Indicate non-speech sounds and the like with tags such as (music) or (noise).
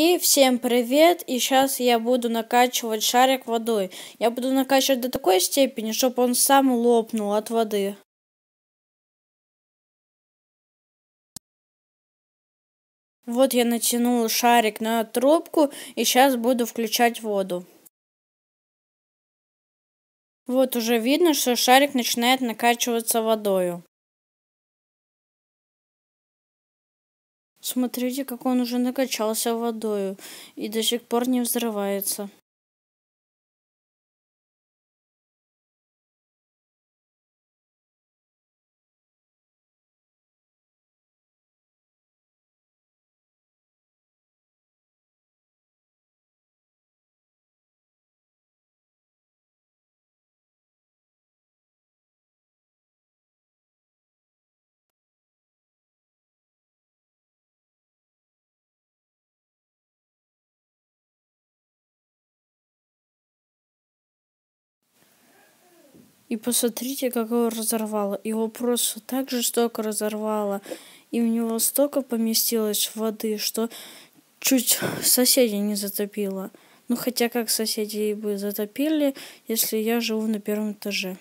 И всем привет! И сейчас я буду накачивать шарик водой. Я буду накачивать до такой степени, чтобы он сам лопнул от воды. Вот я натянул шарик на трубку и сейчас буду включать воду. Вот уже видно, что шарик начинает накачиваться водою. Смотрите, как он уже накачался водою и до сих пор не взрывается. И посмотрите, как его разорвало. Его просто так жестоко разорвало. И у него столько поместилось воды, что чуть (laughs) соседи не затопило. Ну хотя как соседи бы затопили, если я живу на первом этаже.